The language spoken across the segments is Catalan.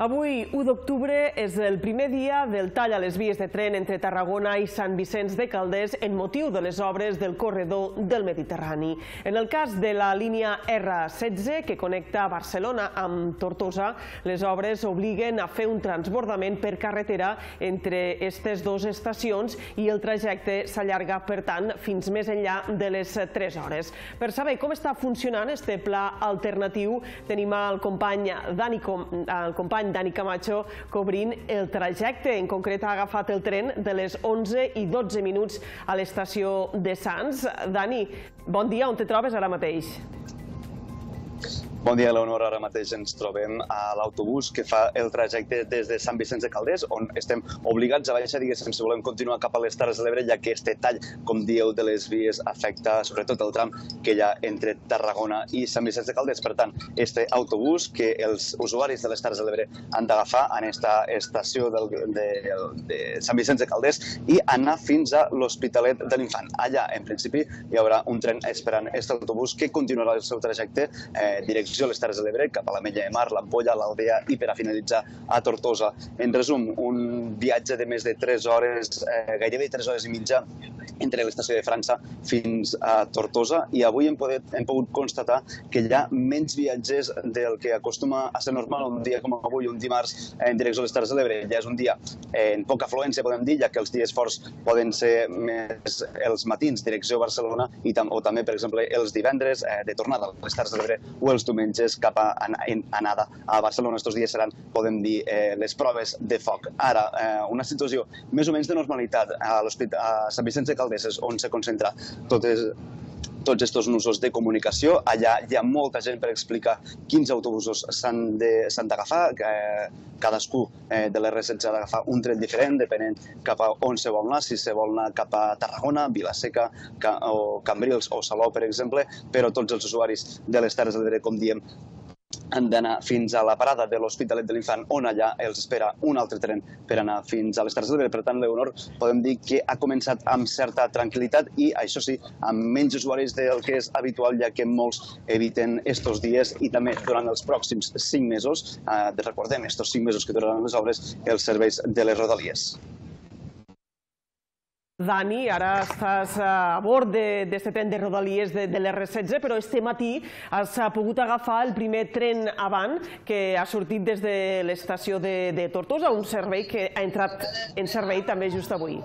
Avui, 1 d'octubre, és el primer dia del tall a les vies de tren entre Tarragona i Sant Vicenç de Calders en motiu de les obres del corredor del Mediterrani. En el cas de la línia R16, que connecta Barcelona amb Tortosa, les obres obliguen a fer un transbordament per carretera entre aquestes dues estacions i el trajecte s'allarga, per tant, fins més enllà de les 3 hores. Per saber com està funcionant este pla alternatiu, tenim al company Dani, el company Dani Camacho cobrint el trajecte. En concret ha agafat el tren de les 11 i 12 minuts a l'estació de Sants. Dani, bon dia, on te trobes ara mateix? Bon dia, Leonor. Ara mateix ens trobem a l'autobús que fa el trajecte des de Sant Vicenç de Calders, on estem obligats a baixar, diguéssim, si volem continuar cap a les Terres de l'Ebre, ja que este tall, com dieu, de les vies afecta sobretot el tram que hi ha entre Tarragona i Sant Vicenç de Calders. Per tant, este autobús que els usuaris de les Terres de l'Ebre han d'agafar en esta estació del, de, de Sant Vicenç de Calders i anar fins a l'Hospitalet de l'Infant. Allà, en principi, hi haurà un tren esperant aquest autobús que continuarà el seu trajecte eh, direcció direcció a les Terres de l'Ebre, cap a la Mella de Mar, l'Ampolla, l'Aldea i per a finalitzar a Tortosa. En resum, un viatge de més de 3 hores, eh, gairebé 3 hores i mitja entre l'estació de França fins a Tortosa i avui hem, podet, hem pogut constatar que hi ha menys viatgers del que acostuma a ser normal un dia com avui, un dimarts en direcció a les Terres de l'Ebre. Ja és un dia en poca afluència, podem dir, ja que els dies forts poden ser més els matins, direcció a Barcelona, i tam o també, per exemple, els divendres eh, de tornada a les Terres de l'Ebre o els diumenges cap a anada a Barcelona. Estos dies seran, podem dir, eh, les proves de foc. Ara, eh, una situació més o menys de normalitat a, a Sant Vicenç de Calders és on se concentra totes, tots aquests nusos de comunicació. Allà hi ha molta gent per explicar quins autobusos s'han d'agafar. Eh, cadascú eh, de l'R16 ha d'agafar un tren diferent, depenent cap a on se vol anar, si se vol anar cap a Tarragona, Vilaseca o Cambrils o Salou, per exemple, però tots els usuaris de les Terres de l'Ebre, com diem, han d'anar fins a la parada de l'Hospitalet de l'Infant, on allà els espera un altre tren per anar fins a les Terres de l'Ebre. Per tant, l'Eonor podem dir que ha començat amb certa tranquil·litat i, això sí, amb menys usuaris del que és habitual, ja que molts eviten estos dies i també durant els pròxims cinc mesos, eh, recordem, estos cinc mesos que duraran les obres, els serveis de les rodalies. Dani, ara estàs a bord d'aquest tren de Rodalies de, de l'R16, però este matí has pogut agafar el primer tren avant que ha sortit des de l'estació de, de Tortosa, un servei que ha entrat en servei també just avui.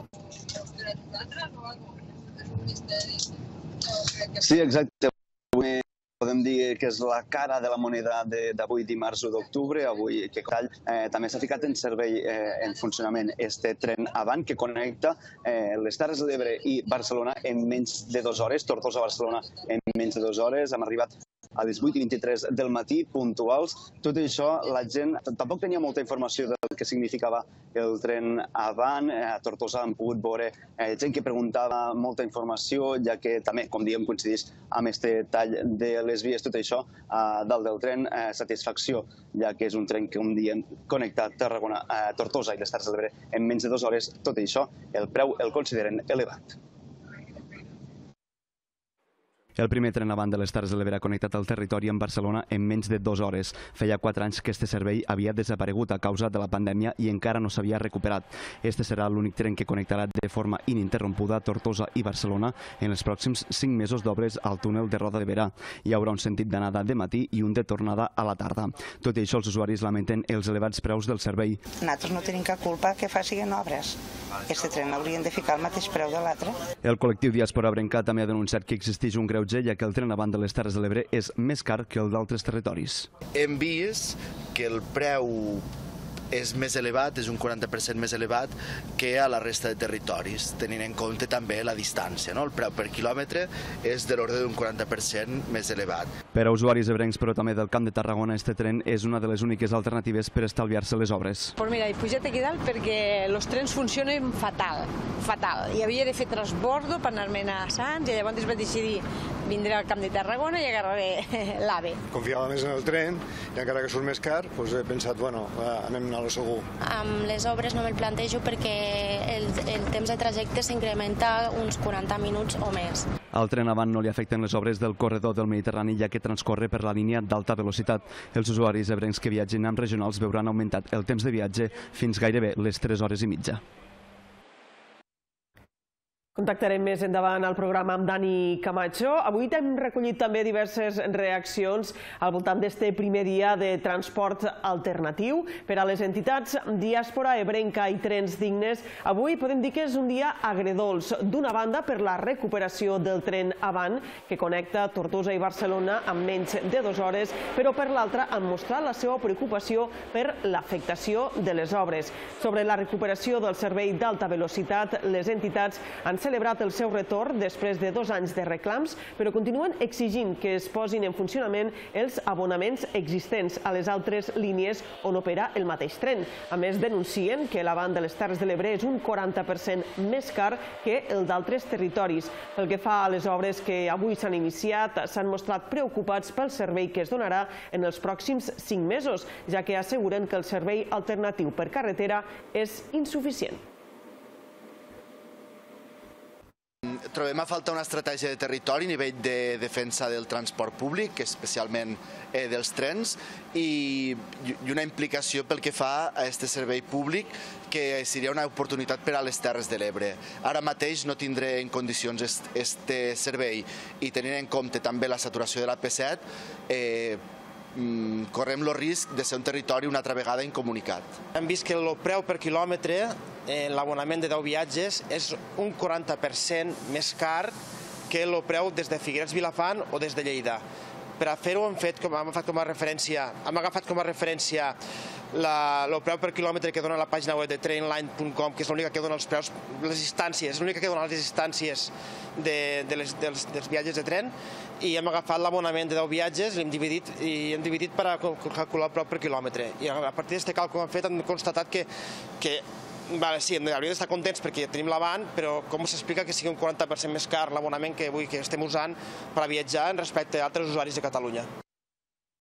Sí, exacte. Avui podem dir que és la cara de la moneda d'avui dimarts 1 d'octubre, avui que tall, eh, també s'ha ficat en servei, eh, en funcionament, este tren avant que connecta eh, les Terres de l'Ebre i Barcelona en menys de dues hores, Tortosa a Barcelona en menys de dues hores, hem arribat a les 8 i 23 del matí, puntuals. Tot això, la gent tampoc tenia molta informació del que significava el tren avant. Eh, a Tortosa han pogut veure eh, gent que preguntava molta informació, ja que també, com diem, coincideix amb este tall de les vies, tot això, a dalt del tren, eh, satisfacció, ja que és un tren que un dia connecta Tarragona, a Tortosa i les Terres de l'Ebre en menys de dues hores. Tot això, el preu el consideren elevat. El primer tren avant de les Terres de l'Ebre ha connectat el territori amb Barcelona en menys de dues hores. Feia quatre anys que este servei havia desaparegut a causa de la pandèmia i encara no s'havia recuperat. Este serà l'únic tren que connectarà de forma ininterrompuda Tortosa i Barcelona en els pròxims cinc mesos d'obres al túnel de Roda de Berà. Hi haurà un sentit d'anada de matí i un de tornada a la tarda. Tot i això, els usuaris lamenten els elevats preus del servei. Nosaltres no tenim cap culpa que facin obres. Aquest tren haurien de ficar el mateix preu de l'altre. El col·lectiu Diàspora Brencat també ha denunciat que existeix un greu greuge, ja que el tren avant de les Terres de l'Ebre és més car que el d'altres territoris. Hem vist que el preu és més elevat, és un 40% més elevat que a la resta de territoris, tenint en compte també la distància. No? El preu per quilòmetre és de l'ordre d'un 40% més elevat. Per a usuaris ebrencs, però també del Camp de Tarragona, este tren és una de les úniques alternatives per estalviar-se les obres. Pues mira, he pujat aquí dalt perquè els trens funcionen fatal, fatal. I havia de fer transbordo per anar-me'n a Sants i llavors vaig decidir vindré al Camp de Tarragona i agarraré l'AVE. Confiava més en el tren i encara que surt més car, doncs he pensat, bueno, anem a lo segur. Amb les obres no me'l plantejo perquè el, el temps de trajecte s'incrementa uns 40 minuts o més. Al tren avant no li afecten les obres del corredor del Mediterrani ja que transcorre per la línia d'alta velocitat. Els usuaris ebrencs que viatgen amb regionals veuran augmentat el temps de viatge fins gairebé les 3 hores i mitja. Contactarem més endavant al programa amb Dani Camacho. Avui hem recollit també diverses reaccions al voltant d'este primer dia de transport alternatiu. Per a les entitats Diàspora, Ebrenca i Trens Dignes, avui podem dir que és un dia agredols. D'una banda, per la recuperació del tren avant, que connecta Tortosa i Barcelona amb menys de dues hores, però per l'altra han mostrat la seva preocupació per l'afectació de les obres. Sobre la recuperació del servei d'alta velocitat, les entitats han celebrat el seu retorn després de dos anys de reclams, però continuen exigint que es posin en funcionament els abonaments existents a les altres línies on opera el mateix tren. A més, denuncien que l'avant de les Terres de l'Ebre és un 40% més car que el d'altres territoris. Pel que fa a les obres que avui s'han iniciat, s'han mostrat preocupats pel servei que es donarà en els pròxims cinc mesos, ja que asseguren que el servei alternatiu per carretera és insuficient. Trobem a falta una estratègia de territori a nivell de defensa del transport públic, especialment eh, dels trens, i, i una implicació pel que fa a aquest servei públic que seria una oportunitat per a les Terres de l'Ebre. Ara mateix no tindré en condicions este servei i tenint en compte també la saturació de la P7, eh, mm, correm el risc de ser un territori una altra vegada incomunicat. Hem vist que el preu per quilòmetre en l'abonament de 10 viatges és un 40% més car que el preu des de Figueres Vilafant o des de Lleida. Per a fer-ho hem, fet com, hem, agafat com a referència, hem agafat com a referència la, el preu per quilòmetre que dona la pàgina web de trainline.com, que és l'única que dona els preus, les distàncies, és l'única que dona les distàncies de, de les, dels, dels viatges de tren, i hem agafat l'abonament de 10 viatges i hem dividit, i hem dividit per a calcular el preu per quilòmetre. I a partir d'aquest càlcul que hem fet hem constatat que, que Vale, sí, hauríem d'estar contents perquè tenim l'avant, però com s'explica que sigui un 40% més car l'abonament que avui que estem usant per a viatjar respecte a altres usuaris de Catalunya?